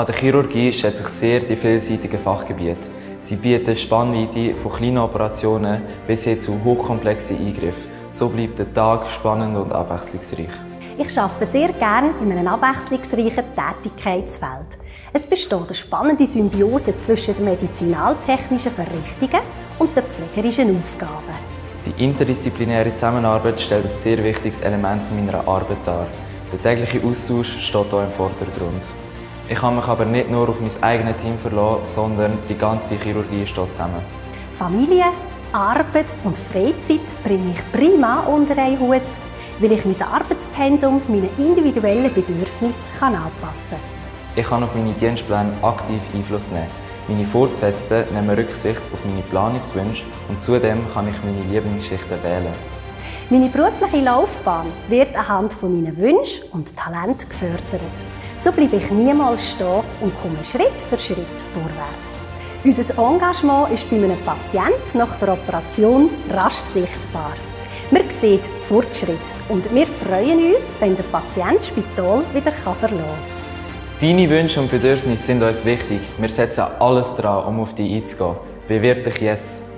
An der Chirurgie schätze ich sehr die vielseitigen Fachgebiete. Sie bieten Spannweite von kleinen Operationen bis hin zu hochkomplexen Eingriffen. So bleibt der Tag spannend und abwechslungsreich. Ich arbeite sehr gerne in einem abwechslungsreichen Tätigkeitsfeld. Es besteht eine spannende Symbiose zwischen den medizinaltechnischen Verrichtungen und den pflegerischen Aufgaben. Die interdisziplinäre Zusammenarbeit stellt ein sehr wichtiges Element meiner Arbeit dar. Der tägliche Austausch steht hier im Vordergrund. Ich kann mich aber nicht nur auf mein eigenes Team verlassen, sondern die ganze Chirurgie steht zusammen. Familie, Arbeit und Freizeit bringe ich prima unter einen Hut, weil ich mein Arbeitspensum meinen individuellen Bedürfnissen anpassen kann. Ich kann auf meine Dienstpläne aktiv Einfluss nehmen. Meine Vorgesetzten nehmen Rücksicht auf meine Planungswünsche und zudem kann ich meine Lieblingsschichten wählen. Meine berufliche Laufbahn wird anhand von meinen Wünschen und Talent gefördert. So bleibe ich niemals stehen und komme Schritt für Schritt vorwärts. Unser Engagement ist bei einem Patienten nach der Operation rasch sichtbar. Wir sehen Fortschritt und wir freuen uns, wenn der Patient das Spital wieder verlassen kann. Deine Wünsche und Bedürfnisse sind uns wichtig. Wir setzen alles daran, um auf dich einzugehen. Bewirb dich jetzt.